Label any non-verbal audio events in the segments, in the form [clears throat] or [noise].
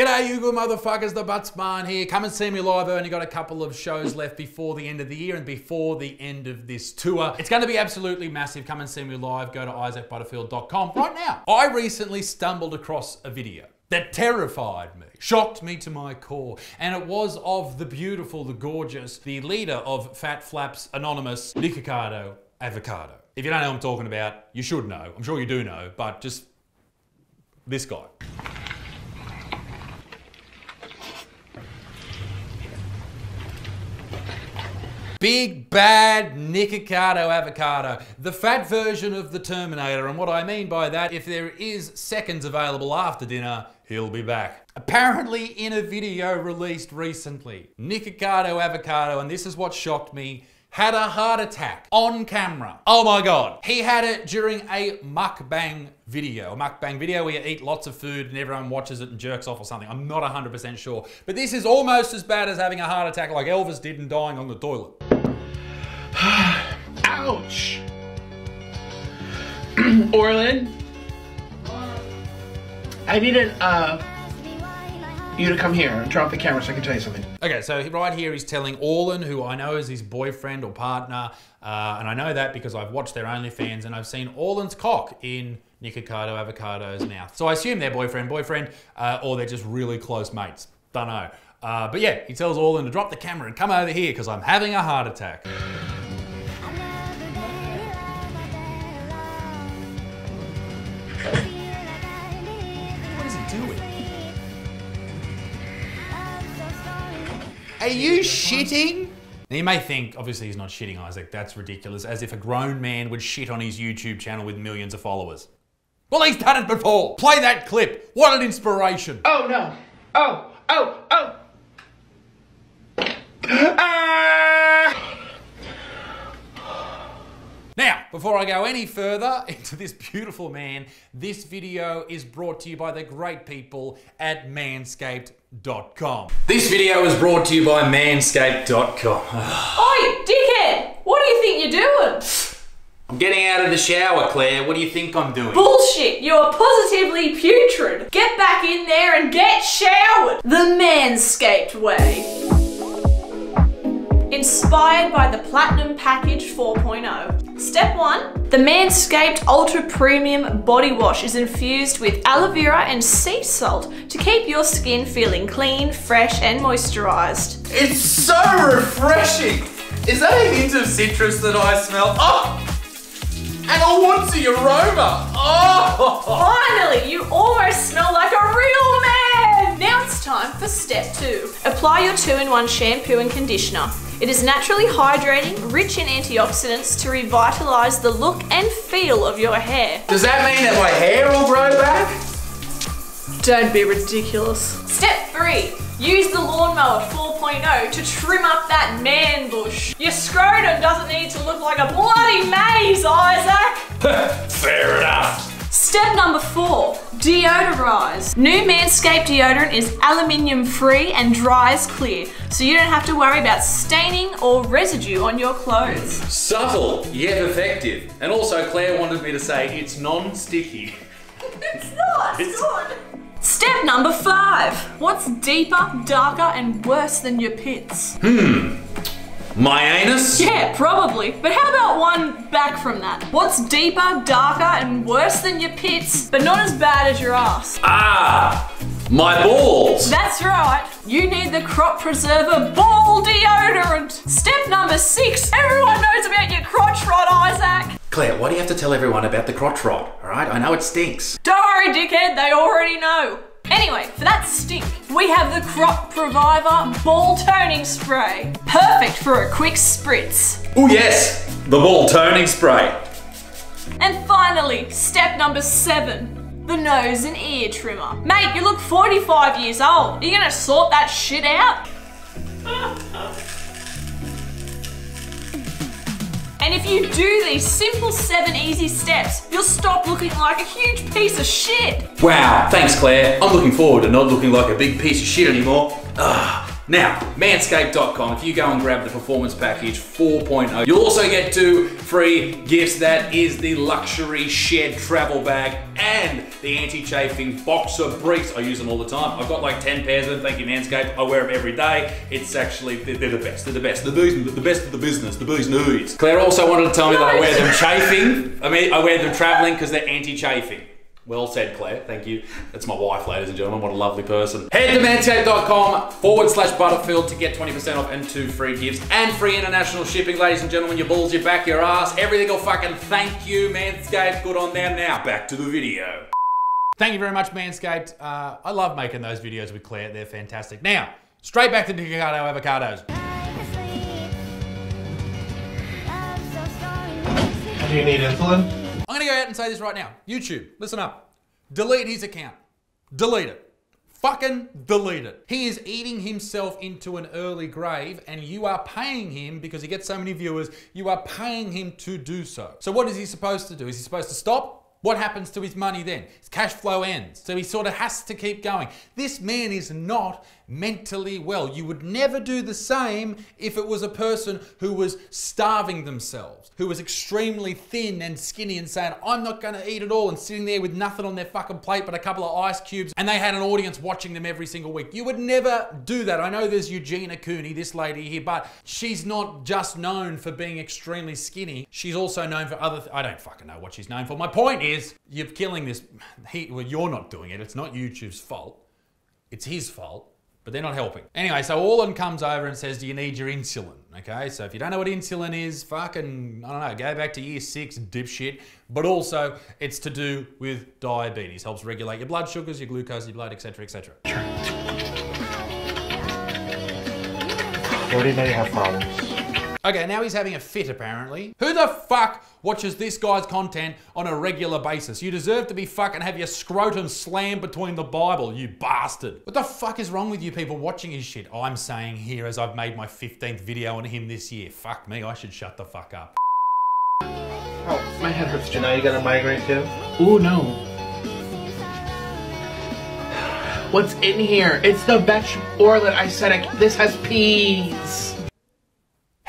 G'day, you good motherfuckers. The Buttsmarn here. Come and see me live. I've only got a couple of shows left before the end of the year and before the end of this tour. It's going to be absolutely massive. Come and see me live. Go to isaacbutterfield.com right now. I recently stumbled across a video that terrified me, shocked me to my core, and it was of the beautiful, the gorgeous, the leader of Fat Flaps Anonymous, Nikocado Avocado. If you don't know who I'm talking about, you should know. I'm sure you do know, but just this guy. Big bad Nikocado avocado, the fat version of the Terminator. And what I mean by that, if there is seconds available after dinner, he'll be back. Apparently, in a video released recently, Nikocado avocado, and this is what shocked me, had a heart attack on camera. Oh my God. He had it during a mukbang video. A mukbang video where you eat lots of food and everyone watches it and jerks off or something. I'm not 100% sure. But this is almost as bad as having a heart attack like Elvis did and dying on the toilet. [sighs] Ouch! [clears throat] Orlin? I needed uh, you to come here and off the camera so I can tell you something. Okay, so right here he's telling Orlin, who I know is his boyfriend or partner, uh, and I know that because I've watched their OnlyFans and I've seen Orlin's cock in Nikocado Avocado's mouth. So I assume they're boyfriend, boyfriend, uh, or they're just really close mates. Don't know. Uh, but yeah, he tells Orlin to drop the camera and come over here because I'm having a heart attack. Are you shitting? Now you may think, obviously he's not shitting, Isaac. That's ridiculous. As if a grown man would shit on his YouTube channel with millions of followers. Well, he's done it before. Play that clip. What an inspiration. Oh no! Oh! Oh! Oh! Ah! Now, before I go any further [laughs] into this beautiful man, this video is brought to you by the great people at manscaped.com. This video is brought to you by manscaped.com. [sighs] Oi, dickhead! What do you think you're doing? I'm getting out of the shower, Claire. What do you think I'm doing? Bullshit! You're positively putrid. Get back in there and get showered. The Manscaped way. Inspired by the Platinum Package 4.0. Step 1. The Manscaped Ultra Premium Body Wash is infused with aloe vera and sea salt to keep your skin feeling clean, fresh, and moisturized. It's so refreshing. Is that a hint of citrus that I smell? Oh! And a woodsy aroma. Oh! Finally, you almost smell like a real man! Now it's time for step two. Apply your two-in-one shampoo and conditioner. It is naturally hydrating, rich in antioxidants to revitalize the look and feel of your hair. Does that mean that my hair will grow back? Don't be ridiculous. Step three. Use the lawnmower 4.0 to trim up that man bush. Your scrotum doesn't need to look like a bloody maze, Isaac! [laughs] Fair enough. Step number four, deodorize. New Manscaped deodorant is aluminium free and dries clear, so you don't have to worry about staining or residue on your clothes. Subtle yet effective. And also, Claire wanted me to say it's non-sticky. [laughs] It's not It's- good. Step number five, what's deeper, darker, and worse than your pits? Hmm, My anus? Yeah, probably. But how about one back from that? What's deeper, darker, and worse than your pits, but not as bad as your ass? Ah! My balls! That's right. You need the Crop Preserver Ball Deodorant. Step number six. Everyone knows about your crotch rot, Isaac. Claire, why do you have to tell everyone about the crotch rot? Alright, I know it stinks. Don't worry, dickhead. They already know. Anyway, for that stink, we have the Crop Reviver Ball Toning Spray. Perfect for a quick spritz. Oh yes! The ball toning spray. And finally, step number seven. The nose and ear trimmer. Mate, you look 45 years old. Are you gonna sort that shit out? [laughs] And if you do these simple seven easy steps, you'll stop looking like a huge piece of shit. Wow, thanks Claire. I'm looking forward to not looking like a big piece of shit anymore. Ah, Now, manscaped.com, if you go and grab the performance package 4.0, you'll also get two free gifts. That is the luxury shed travel bag and the anti-chafing boxer briefs. I use them all the time. I've got like 10 pairs of them, thank you Manscaped. I wear them every day. It's actually, they're, they're the best, they're the best. The, bees, the best of the business, the bees needs. Claire also wanted to tell me that I wear them chafing. I mean, I wear them traveling because they're anti-chafing. Well said, Claire. Thank you. That's my wife, ladies and gentlemen. What a lovely person. Head to manscaped.com forward slash Butterfield to get 20% off and two free gifts and free international shipping, ladies and gentlemen. Your balls, your back, your ass, everything will fucking thank you, Manscaped. Good on them. Now, back to the video. Thank you very much, Manscaped. Uh, I love making those videos with Claire. They're fantastic. Now, straight back to Nikocado Avocados. Do you need insulin? I'm gonna go out and say this right now. YouTube, listen up. Delete his account. Delete it. Fucking delete it. He is eating himself into an early grave, and you are paying him because he gets so many viewers. You are paying him to do so. So, what is he supposed to do? Is he supposed to stop? What happens to his money then? His cash flow ends. So he sort of has to keep going. This man is not mentally well. You would never do the same if it was a person who was starving themselves, who was extremely thin and skinny and saying, I'm not going to eat at all, and sitting there with nothing on their fucking plate but a couple of ice cubes, and they had an audience watching them every single week. You would never do that. I know there's Eugenia Cooney, this lady here, but she's not just known for being extremely skinny. She's also known for other. Th- I don't fucking know what she's known for. My point is, you're killing this. He, well, you're not doing it. It's not YouTube's fault. It's his fault but they're not helping. Anyway, so Orlin comes over and says, Do you need your insulin? Okay, so if you don't know what insulin is, fucking, I don't know, go back to year six, dipshit. But also, it's to do with diabetes. Helps regulate your blood sugars, your glucose, your blood, etc., etc. Already know you have problems. Okay, now he's having a fit apparently. Who the fuck watches this guy's content on a regular basis? You deserve to be fucking have your scrotum slammed between the Bible, you bastard. What the fuck is wrong with you people watching his shit? I'm saying here as I've made my 15th video on him this year. Fuck me, I should shut the fuck up. Oh, my head hurts. You know you got a migraine too? Ooh, no. What's in here? It's the vegetable oil that I said I, this has peas.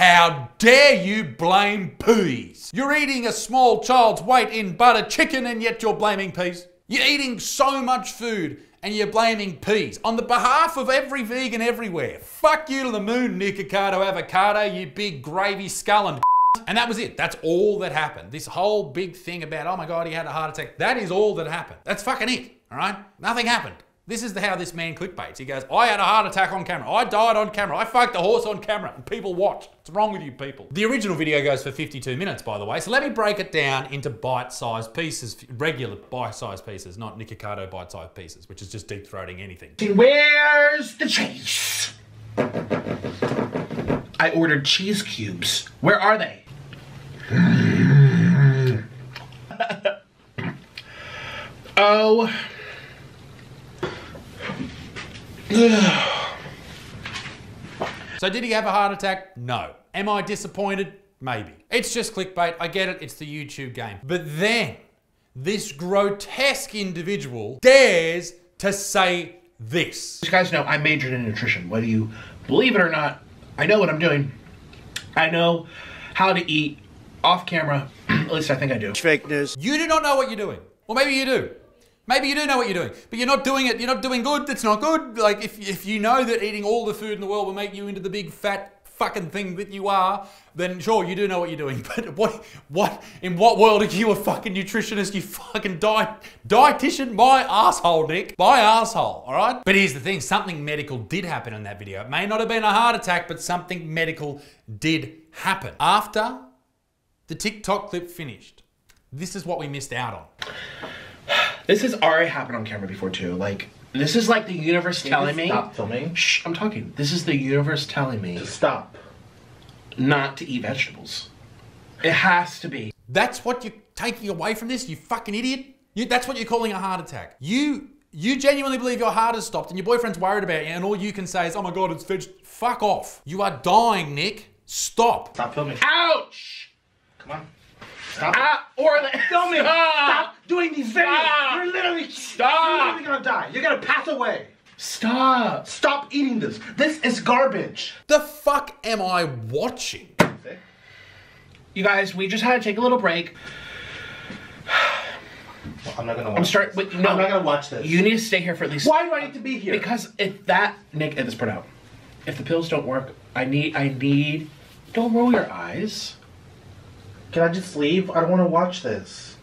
How dare you blame peas? You're eating a small child's weight in butter chicken and yet you're blaming peas. You're eating so much food and you're blaming peas on the behalf of every vegan everywhere. Fuck you to the moon, Nikocado Avocado, you big gravy sculling. And that was it. That's all that happened. This whole big thing about, oh my God, he had a heart attack. That is all that happened. That's fucking it. All right? Nothing happened. This is the, how this man clickbaits. He goes, I had a heart attack on camera. I died on camera. I fucked a horse on camera. And people watch. What's wrong with you people? The original video goes for 52 minutes, by the way. So let me break it down into bite-sized pieces, regular bite-sized pieces, not Nikocado bite-sized pieces, which is just deep-throating anything. Where's the cheese? I ordered cheese cubes. Where are they? [laughs] oh. [sighs] So did he have a heart attack? No. Am I disappointed? Maybe. It's just clickbait. I get it. It's the YouTube game. But then this grotesque individual dares to say this. You guys know I majored in nutrition. Whether you believe it or not, I know what I'm doing. I know how to eat off camera. [clears throat] At least I think I do. fake news. You do not know what you're doing. Or maybe you do. Maybe you do know what you're doing, but you're not doing it. You're not doing good. That's not good. Like if, if you know that eating all the food in the world will make you into the big fat fucking thing that you are, then sure you do know what you're doing. [laughs] But what what in what world are you a fucking nutritionist? You fucking diet dietitian? My asshole, Nick. My asshole. All right. But here's the thing: something medical did happen in that video. It may not have been a heart attack, but something medical did happen after the TikTok clip finished. This is what we missed out on. This has already happened on camera before too. Like this is like the universe telling me. Stop filming. Shh, I'm talking. This is the universe telling me Stop. not to eat vegetables. It has to be. That's what you're taking away from this, you fucking idiot. You, that's what you're calling a heart attack. You you genuinely believe your heart has stopped and your boyfriend's worried about you, and all you can say is, "Oh my god, it's veg." Fuck off. You are dying, Nick. Stop. Stop filming. Ouch! Come on. Stop. Ah, or Film [laughs] me. Stop. Stop doing these videos. Stop. You're literally Stop. You're literally gonna die. You're gonna pass away. Stop. Stop eating this. This is garbage. The fuck am I watching? You guys, we just had to take a little break. I'm not gonna watch. I'm start. Wait, no, I'm not gonna watch this. You need to stay here for at least. Why do I need to be here? Because if that Nick, edit this part out. If the pills don't work, I need. I need. Don't roll your eyes. Can I just leave? I don't want to watch this.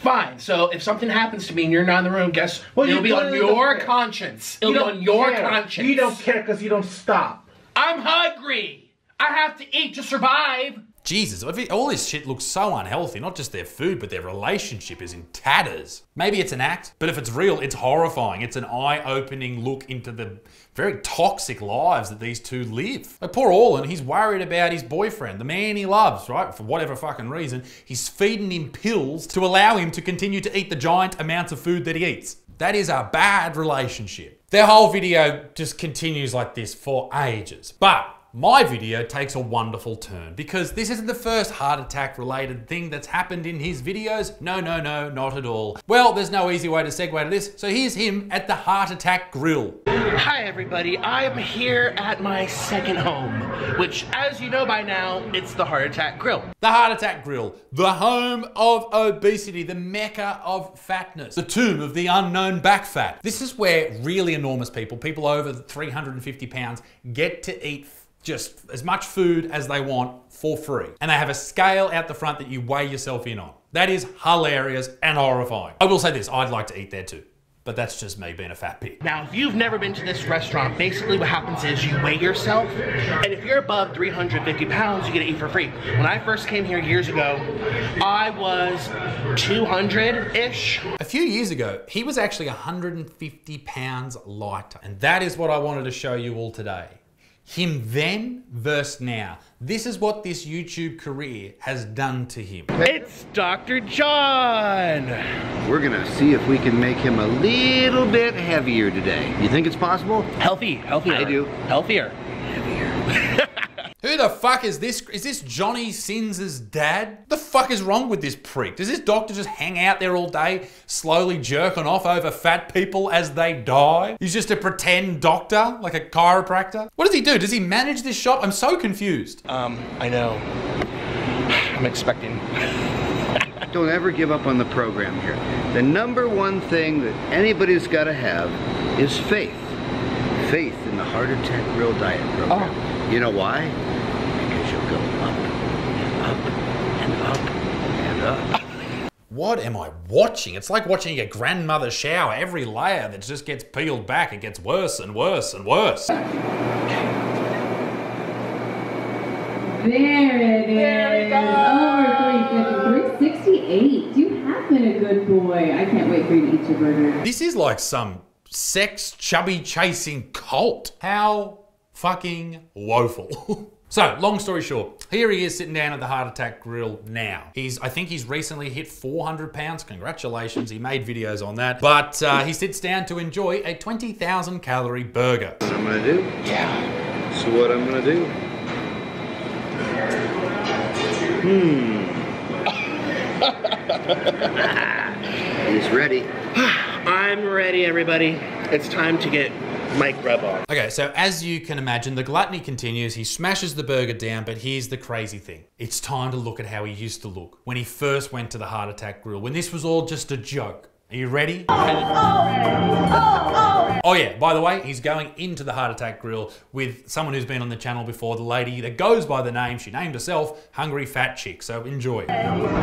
Fine. So if something happens to me and you're not in the room, guess Well, it'll be on your conscience. It'll You be on your care. conscience. You don't care because you don't stop. I'm hungry. I have to eat to survive. Jesus, all this shit looks so unhealthy. Not just their food, but their relationship is in tatters. Maybe it's an act, but if it's real, it's horrifying. It's an eye opening look into the very toxic lives that these two live. Like poor Orlin, he's worried about his boyfriend, the man he loves, right? For whatever fucking reason. He's feeding him pills to allow him to continue to eat the giant amounts of food that he eats. That is a bad relationship. Their whole video just continues like this for ages. But my video takes a wonderful turn because this isn't the first heart attack related thing that's happened in his videos. No, no, no, not at all. Well, there's no easy way to segue to this, so here's him at the Heart Attack Grill. Hi, everybody. I'm here at my second home, which, as you know by now, it's the Heart Attack Grill. The Heart Attack Grill, the home of obesity, the mecca of fatness, the tomb of the unknown back fat. This is where really enormous people, people over 350 pounds, get to eat just as much food as they want for free. And they have a scale out the front that you weigh yourself in on. That is hilarious and horrifying. I will say this I'd like to eat there too, but that's just me being a fat pig. Now, if you've never been to this restaurant, basically what happens is you weigh yourself, and if you're above 350 pounds, you get to eat for free. When I first came here years ago, I was 200 ish. A few years ago, he was actually 150 pounds lighter. And that is what I wanted to show you all today. Him then versus now. This is what this YouTube career has done to him. It's Dr. John. We're gonna see if we can make him a little bit heavier today. You think it's possible? Healthy, healthier. I do. Healthier. [laughs] Who the fuck is this? Is this Johnny Sins' dad? The fuck is wrong with this prick? Does this doctor just hang out there all day, slowly jerking off over fat people as they die? He's just a pretend doctor, like a chiropractor? What does he do? Does he manage this shop? I'm so confused. Um, I know. I'm expecting. [laughs] Don't ever give up on the program here. The number one thing that anybody's gotta have is faith. Faith in the Heart Attack Grill Diet Program. You know why? Because you'll go up and up and up and. What am I watching? It's like watching your grandmother shower. Every layer that just gets peeled back, it gets worse and worse and worse. There it is. Over 368. You have been a good boy. I can't wait for you to eat your burger. This is like some sex chubby chasing cult. How fucking woeful. [laughs] So, long story short, here he is sitting down at the Heart Attack Grill now. He's, I think he's recently hit 400 pounds. Congratulations, he made videos on that. But uh, he sits down to enjoy a 20,000 calorie burger. What I'm gonna do? Yeah. So what I'm gonna do? Hmm. [laughs] He's ready. [sighs] I'm ready, everybody. It's time to get Mike on. Okay, so as you can imagine, the gluttony continues. He smashes the burger down, but here's the crazy thing. It's time to look at how he used to look when he first went to the Heart Attack Grill, when this was all just a joke. Are you ready? Oh, oh, oh, oh yeah, by the way, he's going into the Heart Attack Grill with someone who's been on the channel before, the lady that goes by the name, she named herself Hungry Fat Chick, so enjoy.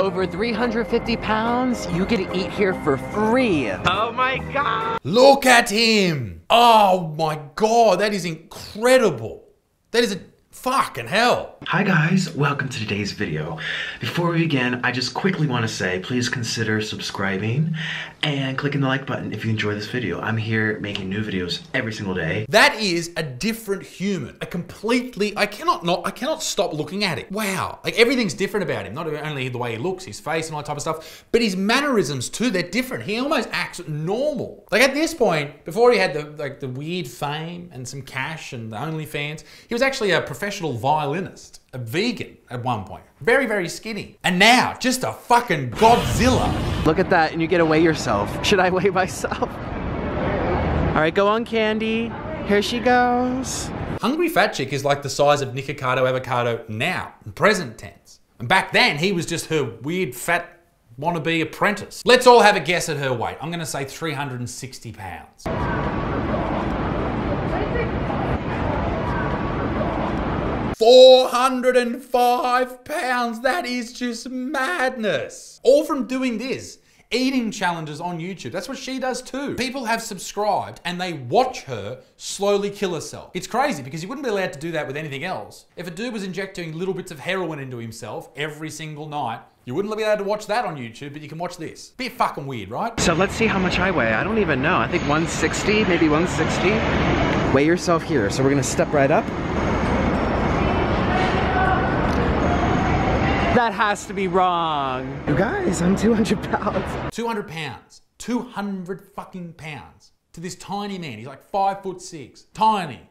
Over 350 pounds, you get to eat here for free. Oh my god! Look at him! Oh my god, that is incredible. That is a fucking hell. Hi guys, welcome to today's video. Before we begin, I just quickly want to say please consider subscribing and clicking the like button if you enjoy this video. I'm here making new videos every single day. That is a different human. A completely I cannot not I cannot stop looking at it. Wow. Like everything's different about him. Not only the way he looks, his face and all that type of stuff, but his mannerisms too, they're different. He almost acts normal. Like at this point, before he had the like the weird fame and some cash and the OnlyFans, he was actually a professional violinist. A vegan at one point. Very, very skinny. And now, just a fucking Godzilla. Look at that, and you get to weigh yourself. Should I weigh myself? All right, go on, Candy. Here she goes. Hungry Fat Chick is like the size of Nikocado Avocado now, in present tense. And back then, he was just her weird fat wannabe apprentice. Let's all have a guess at her weight. I'm gonna say 360 pounds. 405 pounds. That is just madness. All from doing this. Eating challenges on YouTube. That's what she does too. People have subscribed and they watch her slowly kill herself. It's crazy because you wouldn't be allowed to do that with anything else. If a dude was injecting little bits of heroin into himself every single night, you wouldn't be able to watch that on YouTube, but you can watch this. Bit fucking weird, right? So let's see how much I weigh. I don't even know. I think 160, maybe 160. Weigh yourself here. So we're gonna step right up. That has to be wrong. You guys, I'm 200 pounds. 200 pounds. 200 fucking pounds. To this tiny man. He's like five foot six. Tiny.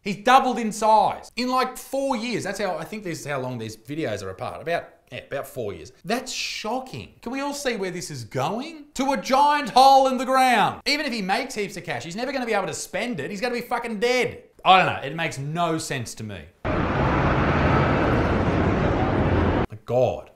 He's doubled in size in like four years. That's how I think this is how long these videos are apart. About yeah, about four years. That's shocking. Can we all see where this is going? To a giant hole in the ground. Even if he makes heaps of cash, he's never going to be able to spend it. He's going to be fucking dead. I don't know. It makes no sense to me. God.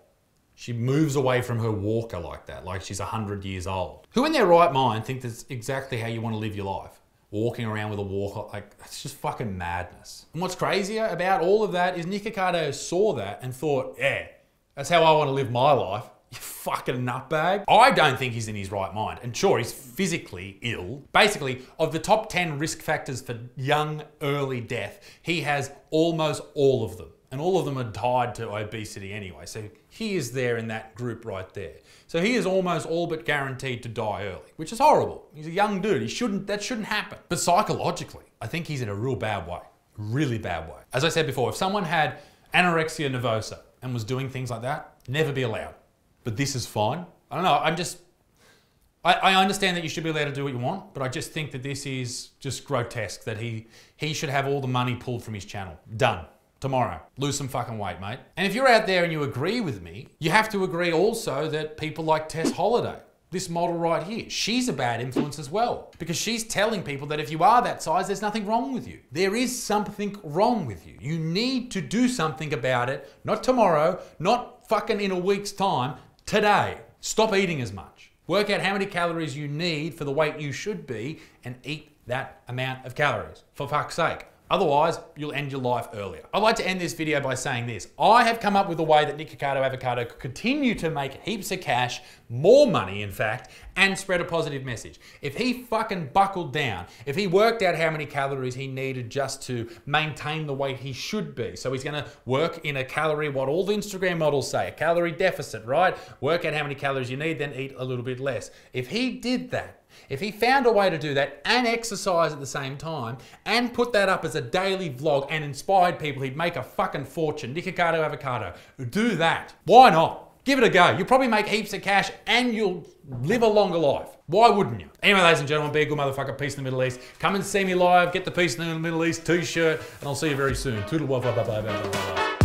She moves away from her walker like that, like she's 100 years old. Who in their right mind think that's exactly how you want to live your life? Walking around with a walker, like, it's just fucking madness. And what's crazier about all of that is Nikocado saw that and thought, yeah, that's how I want to live my life. [laughs] You fucking nutbag. I don't think he's in his right mind. And sure, he's physically ill. Basically, of the top 10 risk factors for young, early death, he has almost all of them and all of them are tied to obesity anyway. So he is there in that group right there. So he is almost all but guaranteed to die early, which is horrible. He's a young dude. He shouldn't. That shouldn't happen. But psychologically, I think he's in a real bad way, really bad way. As I said before, if someone had anorexia nervosa and was doing things like that, never be allowed. But this is fine. I don't know. I'm just. I, I understand that you should be allowed to do what you want, but I just think that this is just grotesque. That he he should have all the money pulled from his channel. Done tomorrow. Lose some fucking weight, mate. And if you're out there and you agree with me, you have to agree also that people like Tess Holliday, this model right here, she's a bad influence as well. Because she's telling people that if you are that size, there's nothing wrong with you. There is something wrong with you. You need to do something about it, not tomorrow, not fucking in a week's time, today. Stop eating as much. Work out how many calories you need for the weight you should be and eat that amount of calories. For fuck's sake. Otherwise, you'll end your life earlier. I'd like to end this video by saying this. I have come up with a way that Nikocado Avocado could continue to make heaps of cash, more money in fact, and spread a positive message. If he fucking buckled down, if he worked out how many calories he needed just to maintain the weight he should be, so he's gonna work in a calorie, what all the Instagram models say, a calorie deficit, right? Work out how many calories you need, then eat a little bit less. If he did that, if he found a way to do that and exercise at the same time and put that up as a daily vlog and inspired people, he'd make a fucking fortune. Nikocado Avocado, do that. Why not? Give it a go. You'll probably make heaps of cash and you'll live a longer life. Why wouldn't you? Anyway, ladies and gentlemen, be a good motherfucker. Peace in the Middle East. Come and see me live. Get the Peace in the Middle East t-shirt and I'll see you very soon. Toodle bye bye bye bye bye bye.